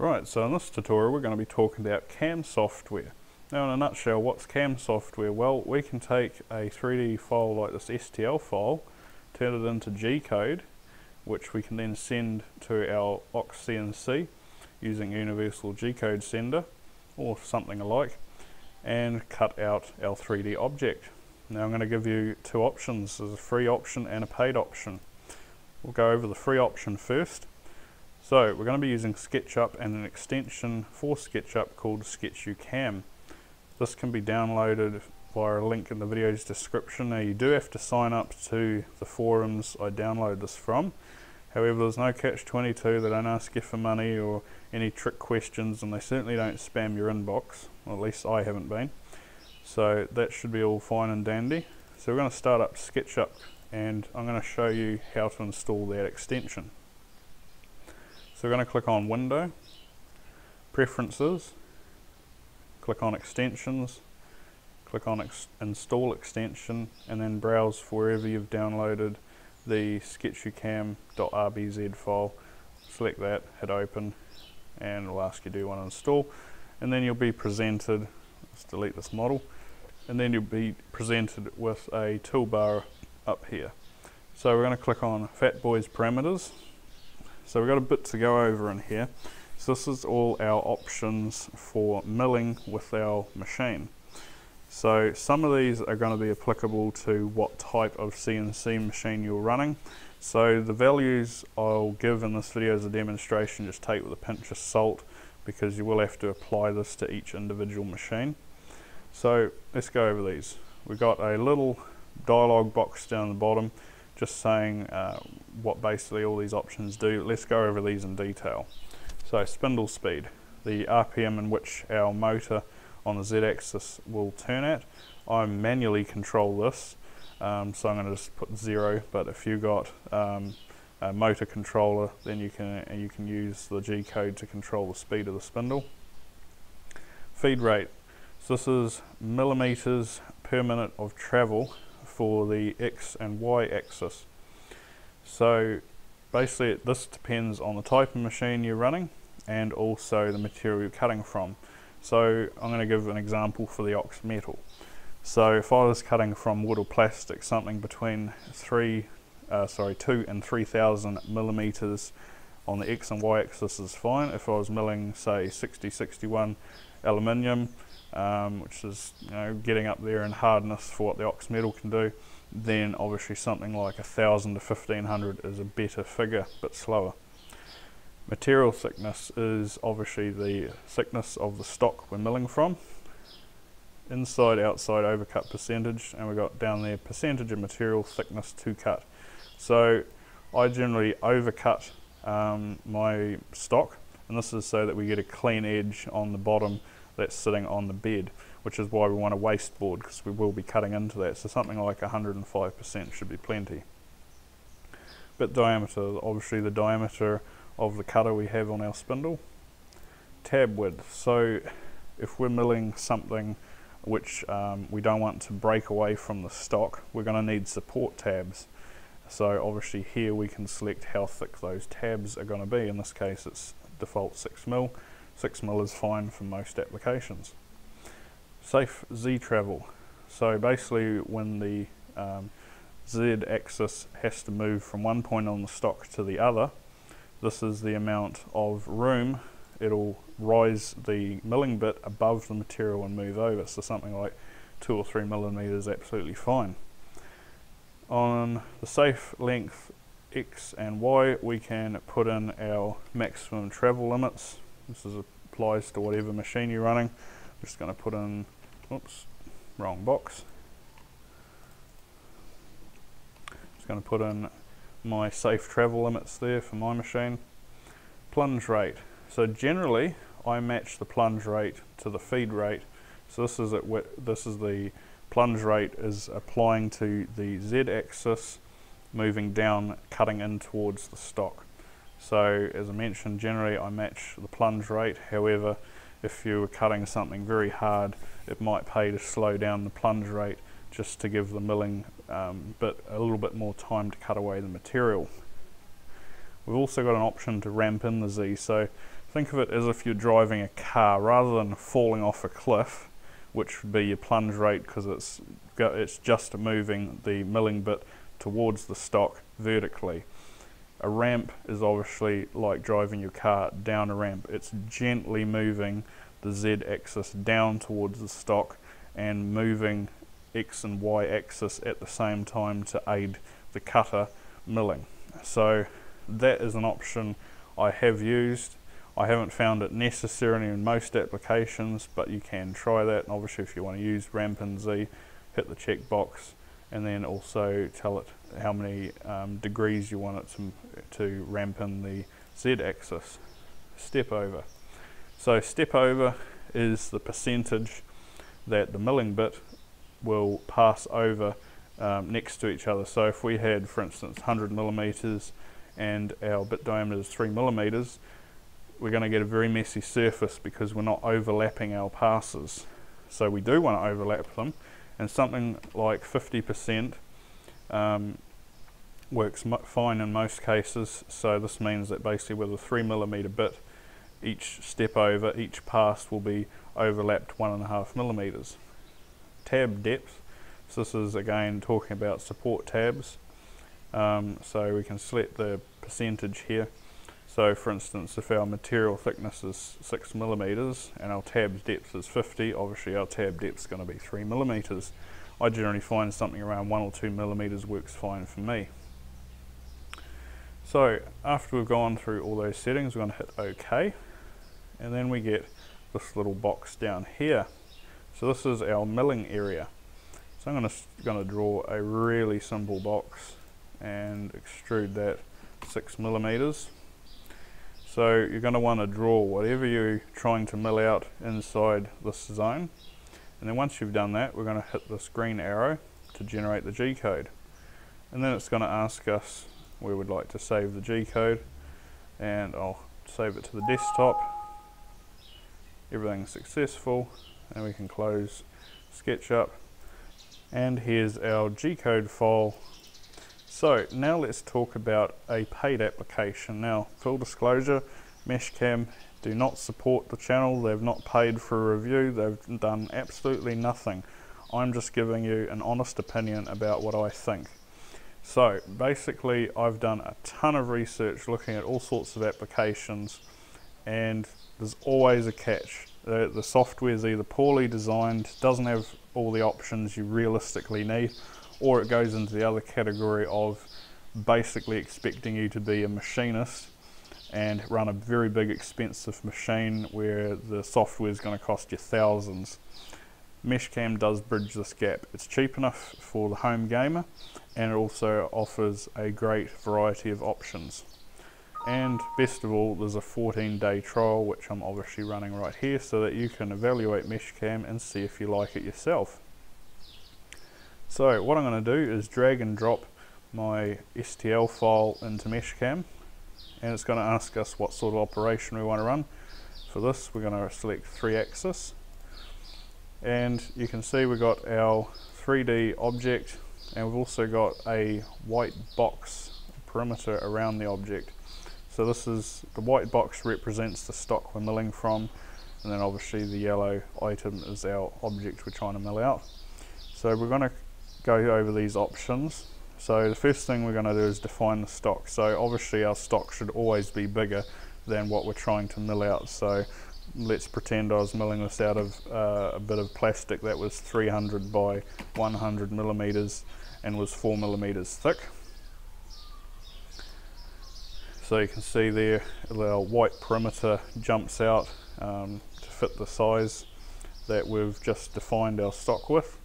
Right, so in this tutorial we're going to be talking about CAM software. Now in a nutshell, what's CAM software? Well, we can take a 3D file like this STL file, turn it into G-code, which we can then send to our OXCNC using Universal G-code sender or something alike, and cut out our 3D object. Now I'm going to give you two options, there's a free option and a paid option. We'll go over the free option first. So we're going to be using SketchUp and an extension for SketchUp called SketchUCam. This can be downloaded via a link in the video's description. Now you do have to sign up to the forums I download this from. However, there's no catch-22, they don't ask you for money or any trick questions and they certainly don't spam your inbox, at least I haven't been. So that should be all fine and dandy. So we're going to start up SketchUp and I'm going to show you how to install that extension. So we're going to click on Window, Preferences, click on Extensions, click on ex Install Extension, and then browse for wherever you've downloaded the sketchucam.rbz file. Select that, hit Open, and it'll ask you do you want to install. And then you'll be presented, let's delete this model, and then you'll be presented with a toolbar up here. So we're going to click on Phlatboyz Parameters, so we've got a bit to go over in here. So this is all our options for milling with our machine. So some of these are going to be applicable to what type of CNC machine you're running. So the values I'll give in this video as a demonstration just take with a pinch of salt because you will have to apply this to each individual machine. So let's go over these. We've got a little dialog box down the bottom just saying uh, what basically all these options do. Let's go over these in detail. So spindle speed, the RPM in which our motor on the z-axis will turn at. I manually control this, um, so I'm going to just put zero. But if you've got um, a motor controller, then you can you can use the G code to control the speed of the spindle. Feed rate. So this is millimeters per minute of travel for the X and Y axis. So basically this depends on the type of machine you're running and also the material you're cutting from. So I'm going to give an example for the ox metal. So if I was cutting from wood or plastic something between three, uh, sorry, two and three thousand millimeters on the X and Y axis is fine. If I was milling say 6061 aluminium, um, which is you know, getting up there in hardness for what the ox metal can do, then obviously something like 1000 to 1500 is a better figure, but slower. Material thickness is obviously the thickness of the stock we're milling from. Inside, outside, overcut percentage, and we've got down there percentage of material thickness to cut. So I generally overcut um, my stock, and this is so that we get a clean edge on the bottom that's sitting on the bed, which is why we want a waste board because we will be cutting into that. So something like 105% should be plenty. Bit diameter, obviously the diameter of the cutter we have on our spindle. Tab width, so if we're milling something which um, we don't want to break away from the stock, we're going to need support tabs. So obviously here we can select how thick those tabs are going to be. In this case it's default 6 mil. 6 mil is fine for most applications. Safe Z travel. So basically when the um, Z axis has to move from one point on the stock to the other, this is the amount of room it'll rise the milling bit above the material and move over. So something like two or three millimeters absolutely fine. On the safe length X and Y, we can put in our maximum travel limits this is applies to whatever machine you're running. I'm just going to put in, oops, wrong box. Just going to put in my safe travel limits there for my machine. Plunge rate. So generally, I match the plunge rate to the feed rate. So this is it. This is the plunge rate is applying to the z-axis, moving down, cutting in towards the stock. So as I mentioned, generally I match the plunge rate. However, if you were cutting something very hard, it might pay to slow down the plunge rate just to give the milling um, bit a little bit more time to cut away the material. We've also got an option to ramp in the Z. So think of it as if you're driving a car rather than falling off a cliff, which would be your plunge rate because it's it's just moving the milling bit towards the stock vertically. A ramp is obviously like driving your car down a ramp. It's gently moving the Z axis down towards the stock and moving X and Y axis at the same time to aid the cutter milling. So that is an option I have used. I haven't found it necessary in most applications, but you can try that. And obviously, if you want to use Rampin Z, hit the checkbox and then also tell it how many um, degrees you want it to, to ramp in the z-axis. Step over. So step over is the percentage that the milling bit will pass over um, next to each other. So if we had, for instance, 100 millimeters and our bit diameter is 3 millimeters, we're going to get a very messy surface because we're not overlapping our passes. So we do want to overlap them, and something like 50% um, works fine in most cases. So this means that basically with a 3 millimeter bit, each step over, each pass will be overlapped 1.5 millimeters. Tab depth, so this is again talking about support tabs. Um, so we can select the percentage here. So for instance, if our material thickness is 6 millimeters and our tab depth is 50, obviously our tab depth is going to be 3 millimeters. I generally find something around 1 or 2 millimeters works fine for me. So after we've gone through all those settings, we're going to hit OK. And then we get this little box down here. So this is our milling area. So I'm going to, going to draw a really simple box and extrude that 6 millimeters. So you're going to want to draw whatever you're trying to mill out inside this zone. And then once you've done that, we're going to hit this green arrow to generate the G-code. And then it's going to ask us where we'd like to save the G-code. And I'll save it to the desktop. Everything's successful. And we can close SketchUp. And here's our G-code file. So now let's talk about a paid application. Now, full disclosure, Meshcam do not support the channel. They've not paid for a review. They've done absolutely nothing. I'm just giving you an honest opinion about what I think. So basically I've done a ton of research looking at all sorts of applications and there's always a catch. The, the software is either poorly designed, doesn't have all the options you realistically need, or it goes into the other category of basically expecting you to be a machinist and run a very big expensive machine where the software is going to cost you thousands. Meshcam does bridge this gap. It's cheap enough for the home gamer and it also offers a great variety of options. And best of all, there's a 14 day trial which I'm obviously running right here so that you can evaluate Meshcam and see if you like it yourself. So what I'm going to do is drag and drop my STL file into Meshcam and it's going to ask us what sort of operation we want to run. For this we're going to select 3 axis and you can see we've got our 3D object and we've also got a white box perimeter around the object. So this is the white box represents the stock we're milling from and then obviously the yellow item is our object we're trying to mill out. So we're going to go over these options so the first thing we're going to do is define the stock. So obviously our stock should always be bigger than what we're trying to mill out. So let's pretend I was milling this out of uh, a bit of plastic that was 300 by 100 millimeters and was 4 millimeters thick. So you can see there our white perimeter jumps out um, to fit the size that we've just defined our stock with.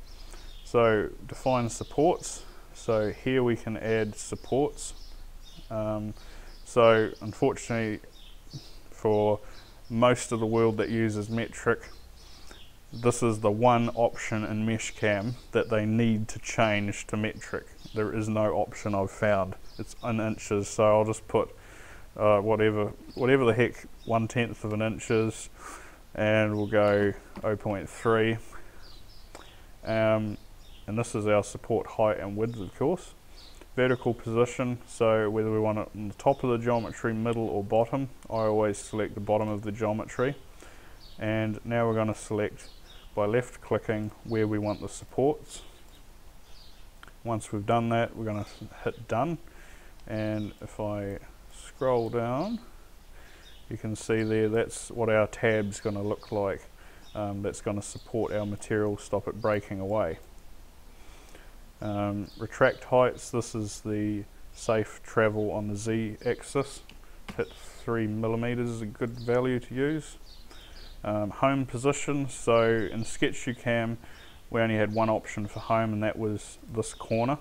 So define supports so here we can add supports. Um, so unfortunately for most of the world that uses metric, this is the one option in Meshcam that they need to change to metric. There is no option I've found. It's in inches, so I'll just put uh, whatever whatever the heck one tenth of an inch is, and we'll go 0.3. Um, and this is our support height and width of course vertical position, so whether we want it on the top of the geometry, middle or bottom, I always select the bottom of the geometry. And now we're going to select by left clicking where we want the supports. Once we've done that, we're going to hit done. And if I scroll down, you can see there that's what our tab's going to look like. Um, that's going to support our material, stop it breaking away. Um, retract heights, this is the safe travel on the Z axis. Hit 3 millimeters is a good value to use. Um, home position, so in SketchUCam we only had one option for home and that was this corner.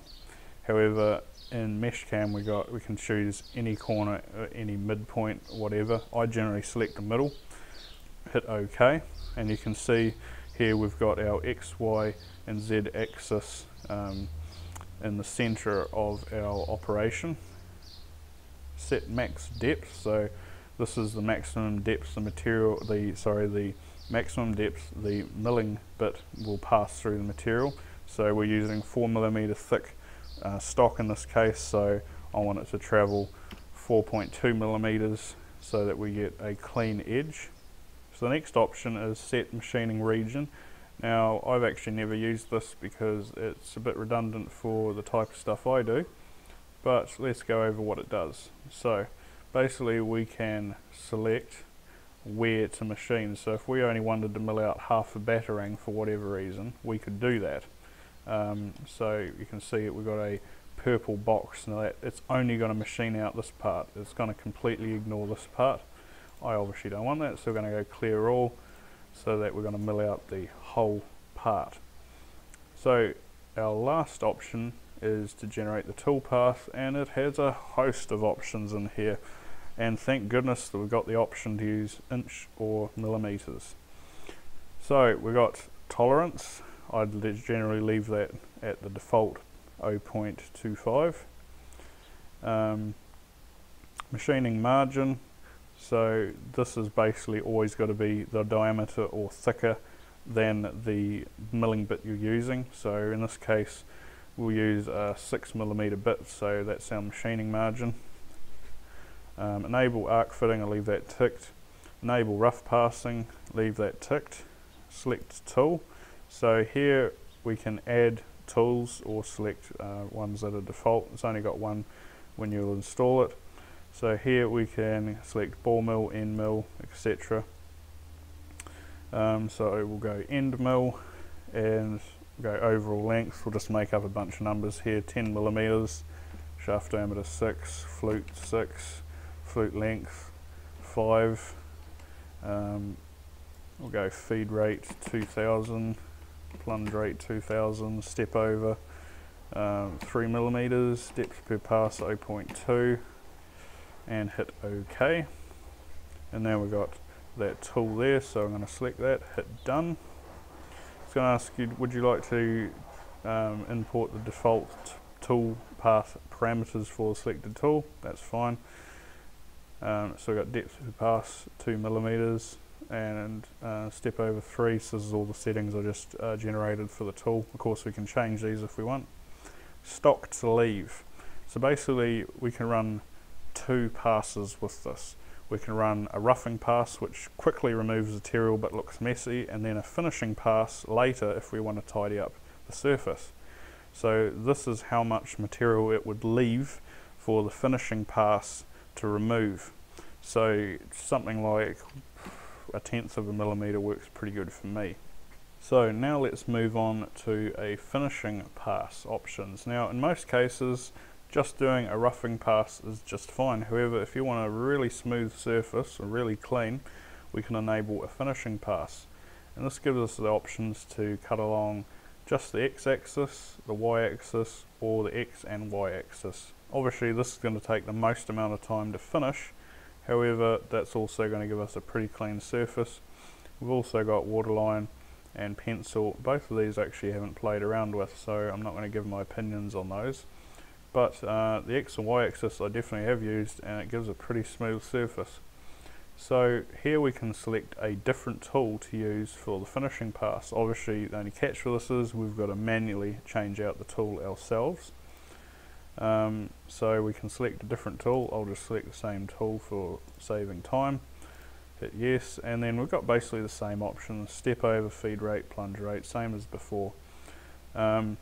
However, in Meshcam we got we can choose any corner, uh, any midpoint, whatever. I generally select the middle, hit OK, and you can see here we've got our X, Y and Z axis um, in the center of our operation. Set max depth, so this is the maximum depth the material, the sorry, the maximum depth the milling bit will pass through the material. So we're using 4 millimeter thick uh, stock in this case, so I want it to travel 4.2 millimeters so that we get a clean edge. So the next option is set machining region. Now I've actually never used this because it's a bit redundant for the type of stuff I do but let's go over what it does. So basically we can select where to machine. So if we only wanted to mill out half a batarang for whatever reason we could do that. Um, so you can see we've got a purple box. Now that it's only going to machine out this part. It's going to completely ignore this part. I obviously don't want that so we're going to go clear all so that we're going to mill out the whole part. So our last option is to generate the toolpath and it has a host of options in here and thank goodness that we've got the option to use inch or millimeters. So we've got tolerance, I'd generally leave that at the default 0.25. Um, machining margin, so this is basically always got to be the diameter or thicker than the milling bit you're using. So in this case, we'll use a 6 millimeter bit, so that's our machining margin. Um, enable arc fitting, I'll leave that ticked. Enable rough passing, leave that ticked. Select tool. So here we can add tools or select uh, ones that are default. It's only got one when you'll install it. So here we can select ball mill, end mill, etc. Um, so we'll go end mill and go overall length. We'll just make up a bunch of numbers here. 10 millimeters, shaft diameter 6, flute 6, flute length 5. Um, we'll go feed rate 2000, plunge rate 2000, step over um, 3 millimeters, depth per pass 0.2 and hit OK. And now we've got that tool there, so I'm going to select that, hit done. It's going to ask you, would you like to um, import the default tool path parameters for the selected tool? That's fine. Um, so we've got depth per pass 2 millimeters and uh, step over 3, so this is all the settings I just uh, generated for the tool. Of course we can change these if we want. Stock to leave. So basically we can run two passes with this. We can run a roughing pass which quickly removes material but looks messy and then a finishing pass later if we want to tidy up the surface. So this is how much material it would leave for the finishing pass to remove. So something like a tenth of a millimeter works pretty good for me. So now let's move on to a finishing pass options. Now in most cases just doing a roughing pass is just fine. However, if you want a really smooth surface, or really clean, we can enable a finishing pass. And this gives us the options to cut along just the x-axis, the y-axis, or the x and y-axis. Obviously this is going to take the most amount of time to finish, however that's also going to give us a pretty clean surface. We've also got waterline and pencil, both of these actually haven't played around with so I'm not going to give my opinions on those but uh, the X and Y axis I definitely have used and it gives a pretty smooth surface. So here we can select a different tool to use for the finishing pass. Obviously the only catch for this is we've got to manually change out the tool ourselves. Um, so we can select a different tool. I'll just select the same tool for saving time. Hit yes, and then we've got basically the same options: step over, feed rate, plunge rate, same as before. Um,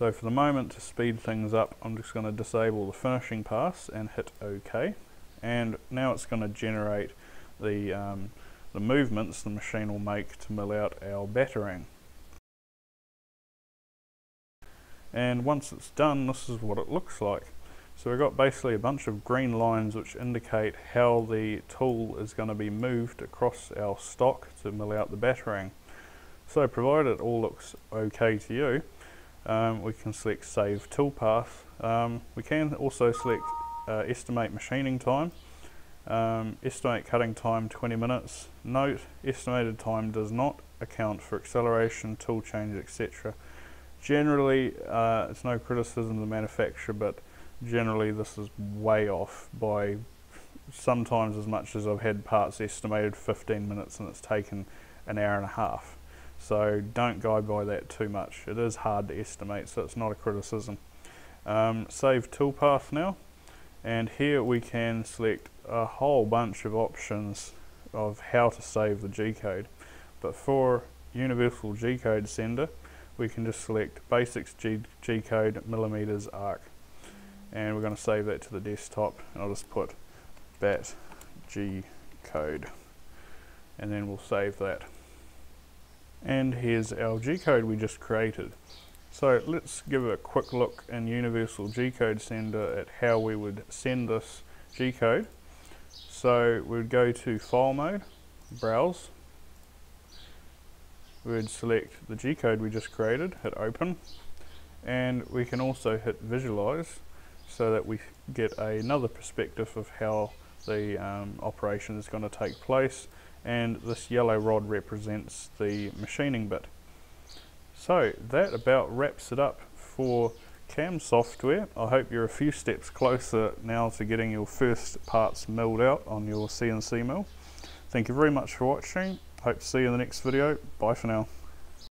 so for the moment, to speed things up, I'm just going to disable the finishing pass and hit OK. And now it's going to generate the, um, the movements the machine will make to mill out our batarang. And once it's done, this is what it looks like. So we've got basically a bunch of green lines which indicate how the tool is going to be moved across our stock to mill out the batarang. So provided it all looks okay to you, um, we can select Save Toolpath. Um, we can also select uh, Estimate Machining Time, um, Estimate Cutting Time 20 minutes. Note, estimated time does not account for acceleration, tool change, etc. Generally, uh, it's no criticism of the manufacturer, but generally this is way off by sometimes as much as I've had parts estimated 15 minutes and it's taken an hour and a half. So don't go by that too much. It is hard to estimate, so it's not a criticism. Um, save toolpath now, and here we can select a whole bunch of options of how to save the G-code. But for universal G-code sender, we can just select basics G, G-code millimeters arc. And we're going to save that to the desktop, and I'll just put bat G-code. And then we'll save that and here's our G-code we just created. So let's give a quick look in Universal G-code sender at how we would send this G-code. So we'd go to File Mode, Browse, we'd select the G-code we just created, hit Open, and we can also hit Visualize so that we get another perspective of how the um, operation is going to take place and this yellow rod represents the machining bit. So that about wraps it up for CAM software. I hope you're a few steps closer now to getting your first parts milled out on your CNC mill. Thank you very much for watching. Hope to see you in the next video. Bye for now.